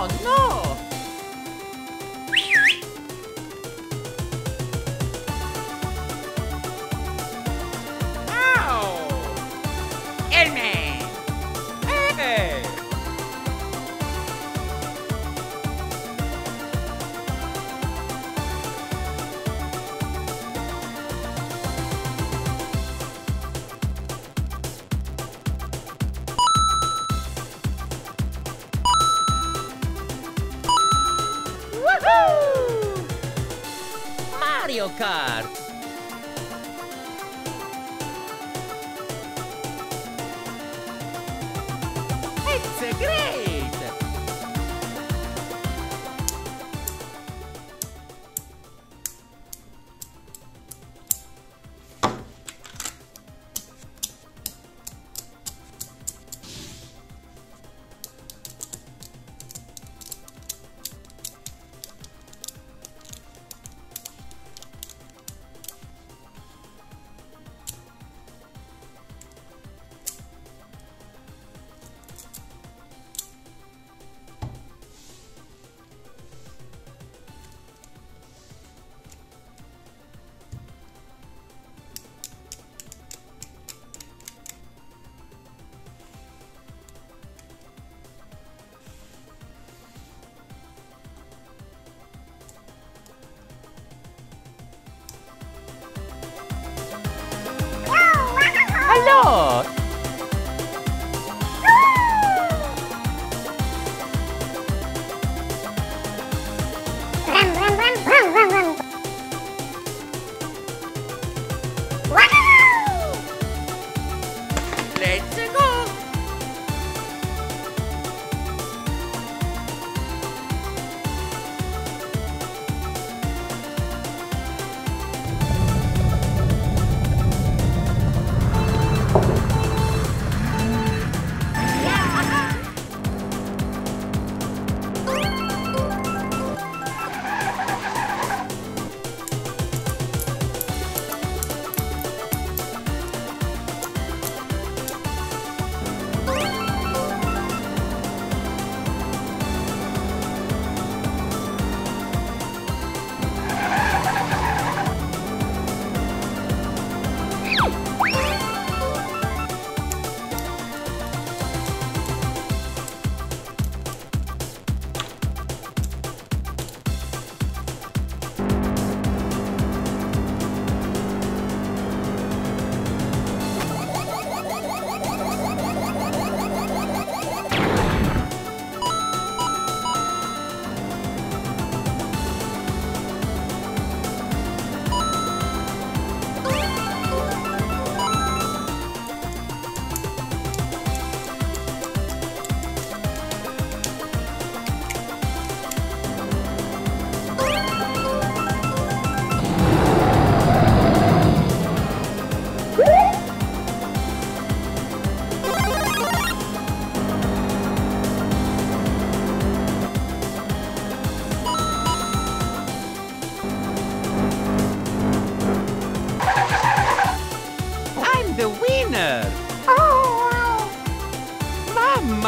No! Mario Kart.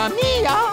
Mamma mia!